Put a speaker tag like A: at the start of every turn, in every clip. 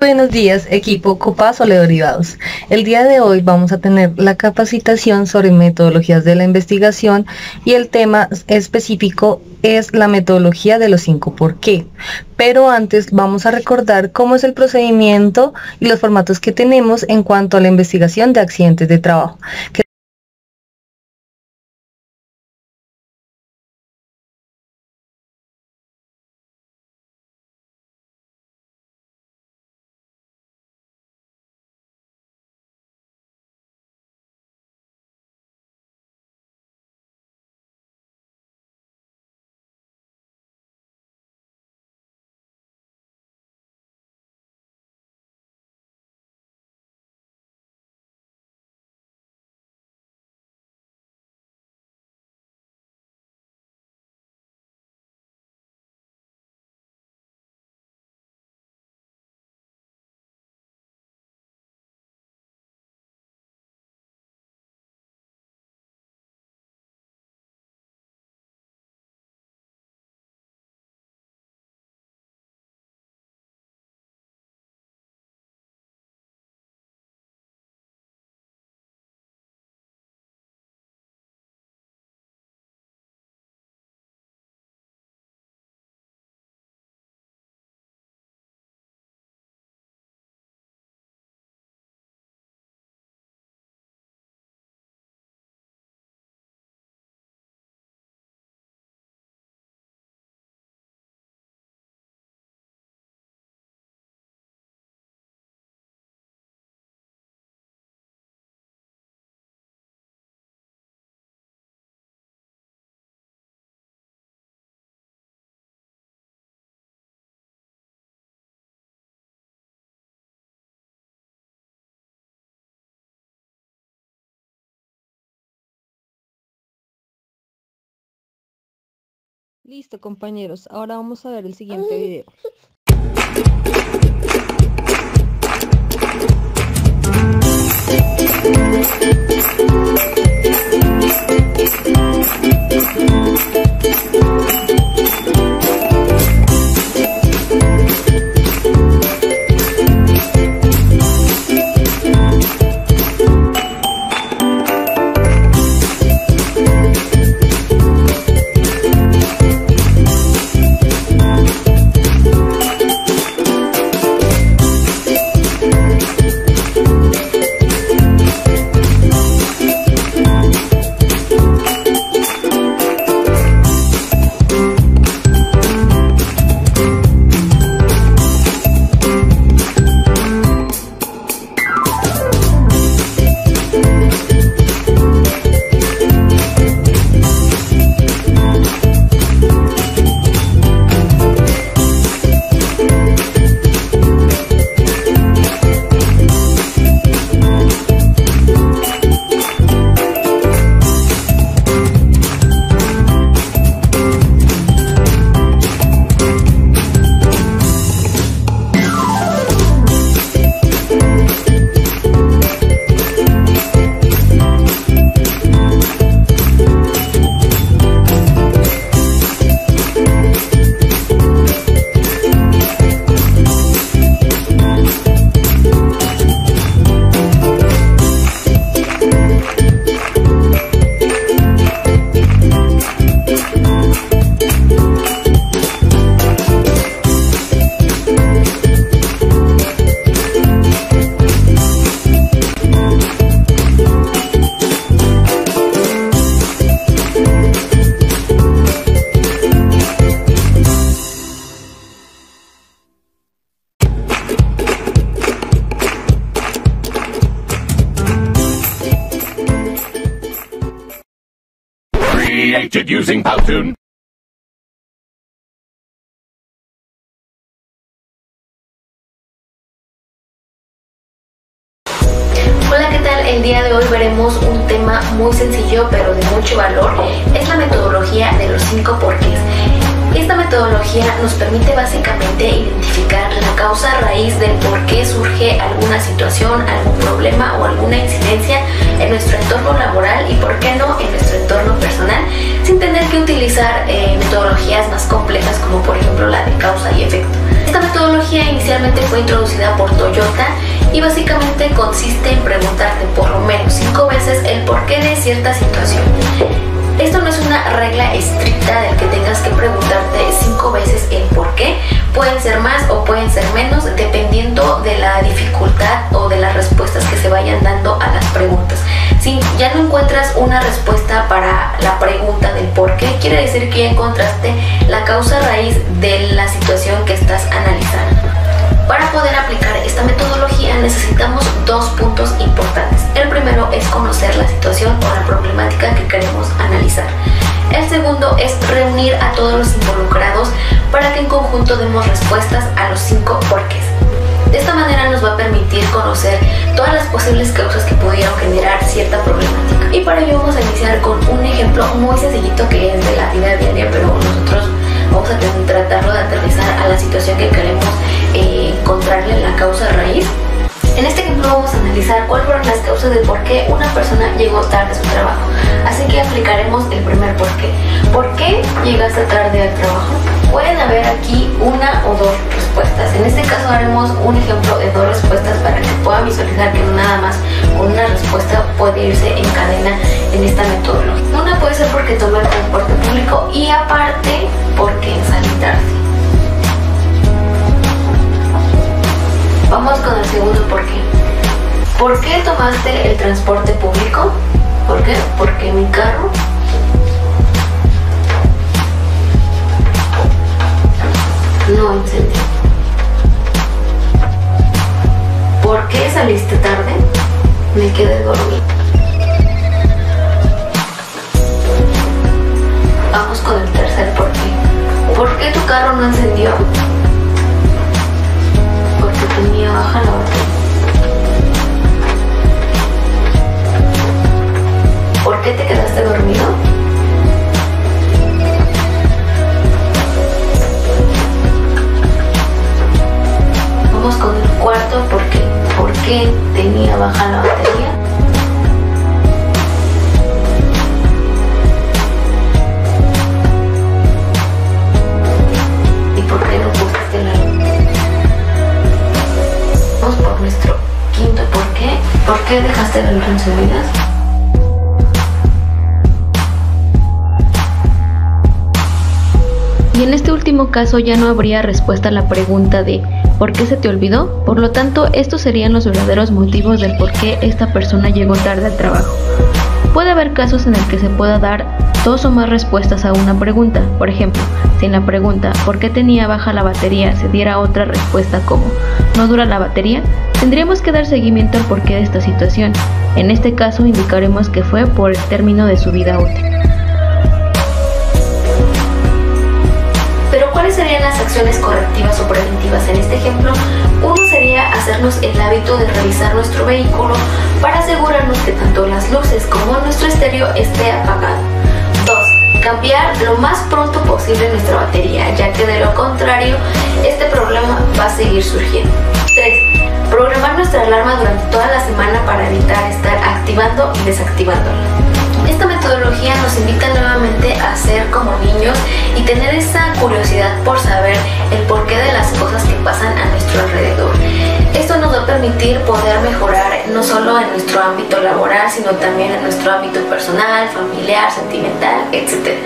A: Buenos días, equipo Copas Oleoderivados. El día de hoy vamos a tener la capacitación sobre metodologías de la investigación y el tema específico es la metodología de los cinco por qué. Pero antes vamos a recordar cómo es el procedimiento y los formatos que tenemos en cuanto a la investigación de accidentes de trabajo. Listo compañeros, ahora vamos a ver el siguiente video.
B: Created using Powtoon.
C: Hola, ¿qué tal? El día de hoy veremos un tema muy sencillo pero de mucho valor. Es la metodología de los cinco porqués. Esta metodología nos permite básicamente identificar la causa raíz del por qué surge alguna situación, algún problema o alguna incidencia en nuestro entorno laboral y por qué no en nuestro entorno personal, sin tener que utilizar eh, metodologías más complejas como por ejemplo la de causa y efecto. Esta metodología inicialmente fue introducida por Toyota y básicamente consiste en preguntarte por lo menos cinco veces el porqué de cierta situación. Esto no es una regla estricta de que tengas que preguntarte cinco veces el por qué. Pueden ser más o pueden ser menos dependiendo de la dificultad o de las respuestas que se vayan dando a las preguntas. Si ya no encuentras una respuesta para la pregunta del por qué, quiere decir que ya encontraste la causa raíz de segundo es reunir a todos los involucrados para que en conjunto demos respuestas a los cinco porqués. De esta manera nos va a permitir conocer todas las posibles causas que pudieran generar cierta problemática. Y para ello vamos a iniciar con un ejemplo muy sencillito que es de la vida diaria, pero nosotros vamos a tratarlo de aterrizar a la situación que queremos eh, encontrarle la causa vamos a analizar cuáles fueron las causas de por qué una persona llegó tarde a su trabajo. Así que aplicaremos el primer por qué. ¿Por qué llegaste tarde al trabajo? Pueden haber aquí una o dos respuestas. En este caso haremos un ejemplo de dos respuestas para que puedan visualizar que nada más con una respuesta puede irse en cadena en esta metodología. Una puede ser porque tomé el transporte público y aparte porque salí tarde. Vamos con el segundo por qué. ¿Por qué tomaste el transporte público? ¿Por qué? Porque mi carro no encendió. ¿Por qué saliste tarde? Me quedé dormido. Vamos con el tercer por qué. ¿Por qué tu carro no encendió? tenía baja la ¿Por qué te quedaste dormido? Vamos con el cuarto porque ¿por qué tenía baja la batería? ¿Por qué dejaste la luz encendida?
D: Y en este último caso ya no habría respuesta a la pregunta de ¿por qué se te olvidó? Por lo tanto, estos serían los verdaderos motivos del por qué esta persona llegó tarde al trabajo. Puede haber casos en el que se pueda dar dos o más respuestas a una pregunta. Por ejemplo, si en la pregunta ¿por qué tenía baja la batería? se diera otra respuesta como ¿no dura la batería? Tendríamos que dar seguimiento al porqué de esta situación. En este caso indicaremos que fue por el término de su vida útil.
C: ¿Cuáles serían las acciones correctivas o preventivas en este ejemplo? Uno sería hacernos el hábito de revisar nuestro vehículo para asegurarnos que tanto las luces como nuestro estéreo esté apagado. 2. Cambiar lo más pronto posible nuestra batería, ya que de lo contrario este problema va a seguir surgiendo. 3 Programar nuestra alarma durante toda la semana para evitar estar activando y desactivándola. Metodología nos invita nuevamente a ser como niños y tener esa curiosidad por saber el porqué de las cosas que pasan a nuestro alrededor. Esto nos va a permitir poder mejorar no solo en nuestro ámbito laboral, sino también en nuestro ámbito personal, familiar, sentimental, etc.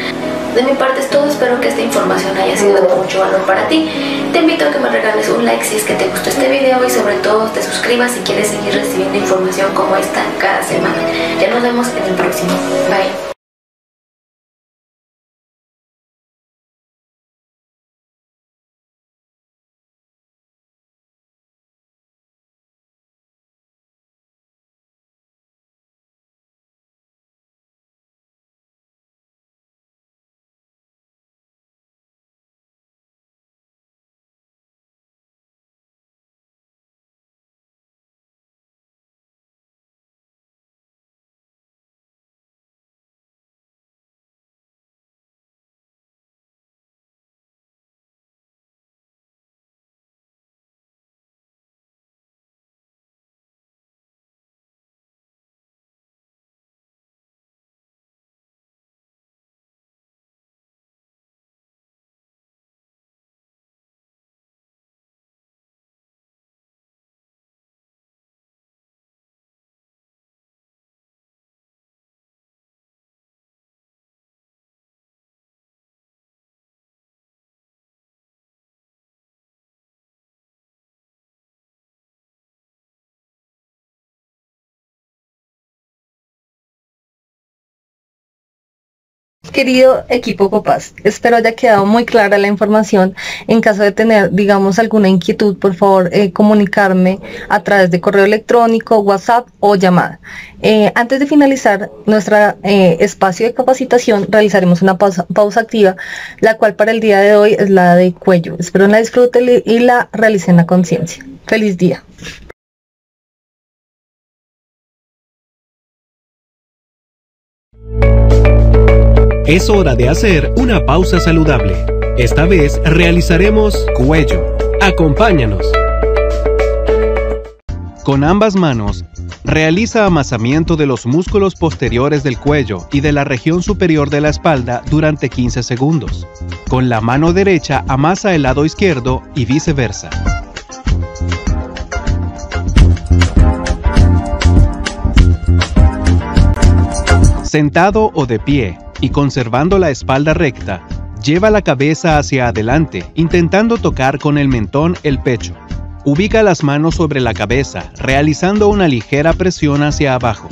C: De mi parte es todo, espero que esta información haya sido de mucho valor para ti. Te invito a que me regales un like si es que te gustó este video y sobre todo te suscribas si quieres seguir recibiendo información como esta cada semana. Ya nos vemos en el próximo. Bye.
A: Querido equipo Copaz, espero haya quedado muy clara la información. En caso de tener, digamos, alguna inquietud, por favor, eh, comunicarme a través de correo electrónico, WhatsApp o llamada. Eh, antes de finalizar nuestro eh, espacio de capacitación, realizaremos una pausa, pausa activa, la cual para el día de hoy es la de cuello. Espero la disfruten y la realicen a conciencia. Feliz día.
E: Es hora de hacer una pausa saludable. Esta vez realizaremos cuello. Acompáñanos. Con ambas manos, realiza amasamiento de los músculos posteriores del cuello y de la región superior de la espalda durante 15 segundos. Con la mano derecha amasa el lado izquierdo y viceversa. Sentado o de pie, y conservando la espalda recta, lleva la cabeza hacia adelante, intentando tocar con el mentón el pecho. Ubica las manos sobre la cabeza, realizando una ligera presión hacia abajo.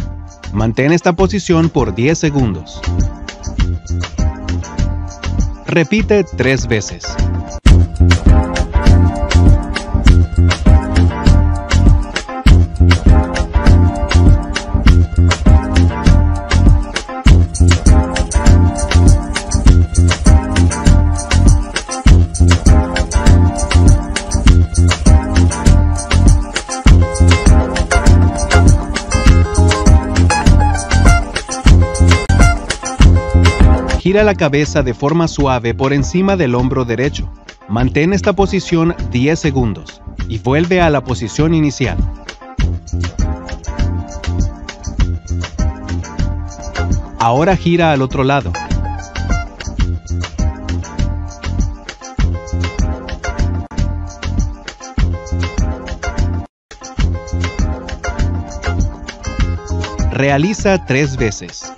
E: Mantén esta posición por 10 segundos. Repite tres veces. Gira la cabeza de forma suave por encima del hombro derecho. Mantén esta posición 10 segundos y vuelve a la posición inicial. Ahora gira al otro lado. Realiza tres veces.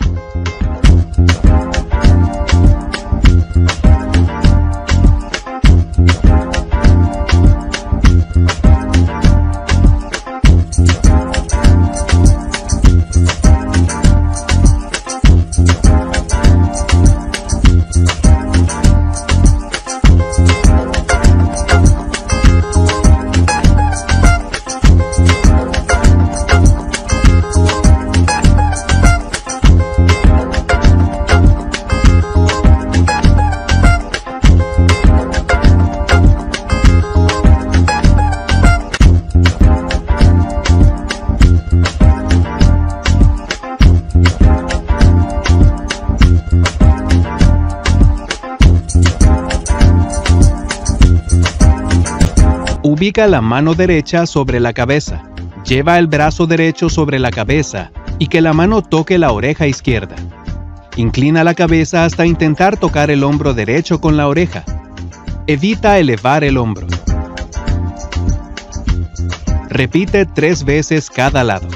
E: Ubica la mano derecha sobre la cabeza. Lleva el brazo derecho sobre la cabeza y que la mano toque la oreja izquierda. Inclina la cabeza hasta intentar tocar el hombro derecho con la oreja. Evita elevar el hombro. Repite tres veces cada lado.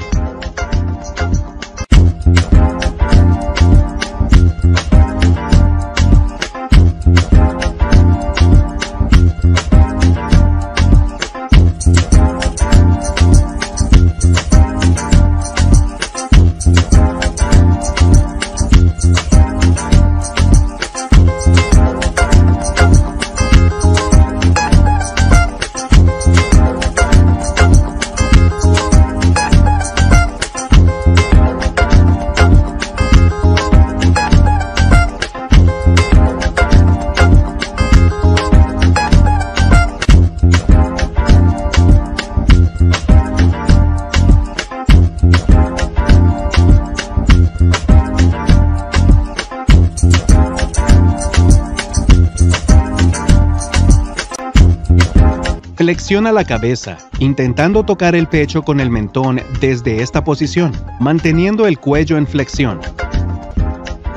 E: Flexiona la cabeza, intentando tocar el pecho con el mentón desde esta posición, manteniendo el cuello en flexión.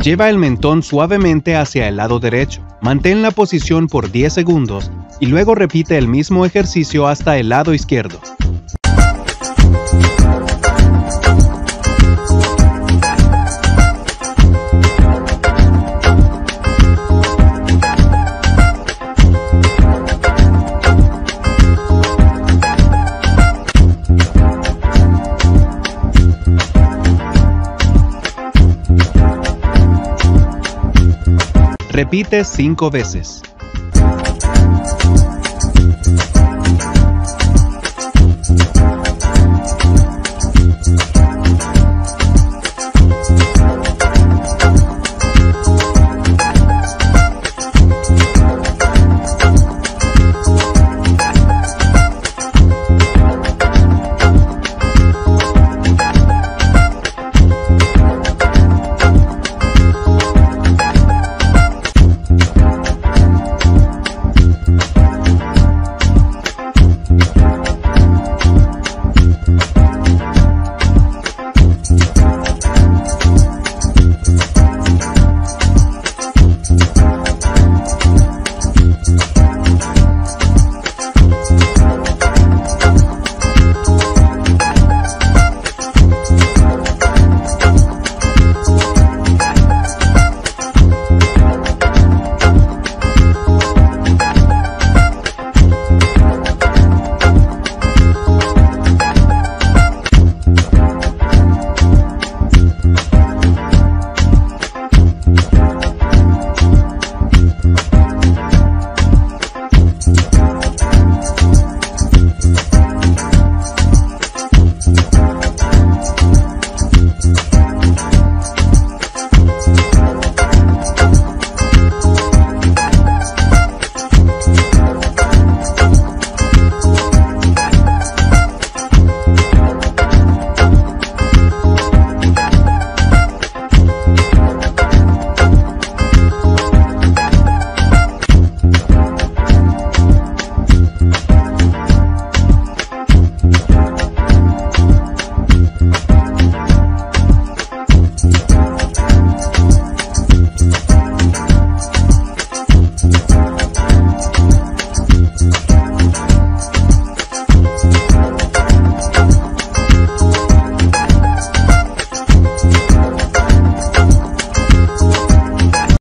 E: Lleva el mentón suavemente hacia el lado derecho. Mantén la posición por 10 segundos y luego repite el mismo ejercicio hasta el lado izquierdo. Repite cinco veces.